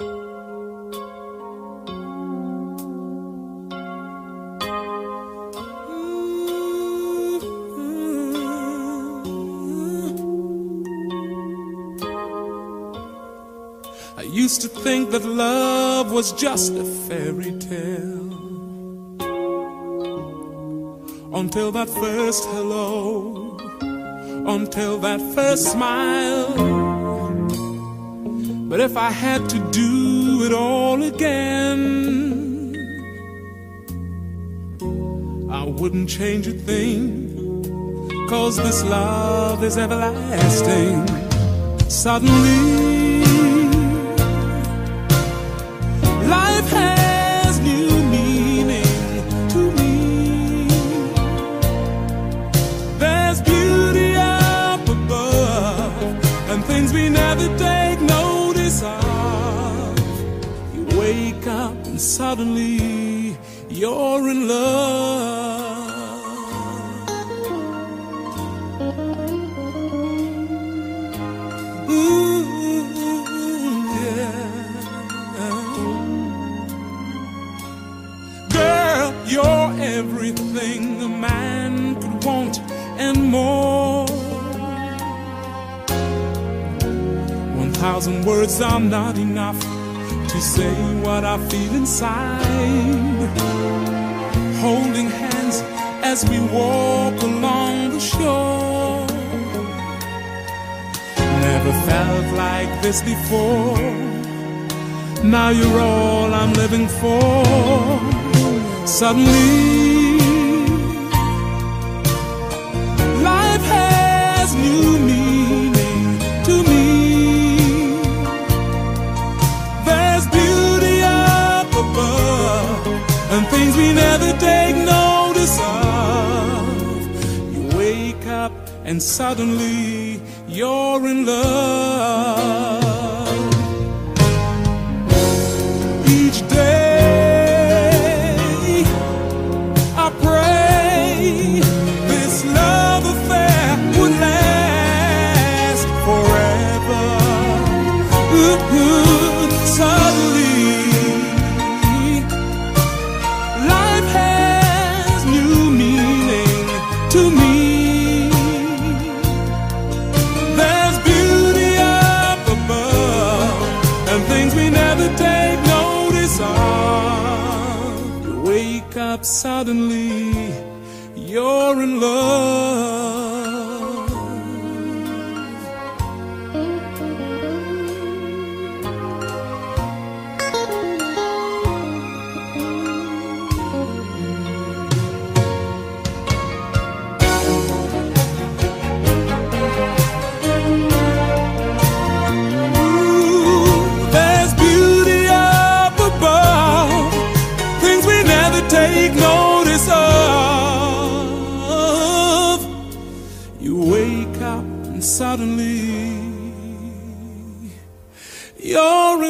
I used to think that love was just a fairy tale. Until that first hello, until that first smile. But if I had to do it all again, I wouldn't change a thing. Cause this love is everlasting. Suddenly, life has new meaning to me. There's beauty up above and things we never take suddenly you're in love. Ooh, yeah. Girl, you're everything a man could want and more. One thousand words are not enough to say what I feel inside. Holding hands as we walk along the shore. Never felt like this before. Now you're all I'm living for. Suddenly, and suddenly you're in love. Each day I pray this love affair would last forever. Ooh, ooh, suddenly, suddenly, you're in love. Take notice of. You wake up and suddenly you're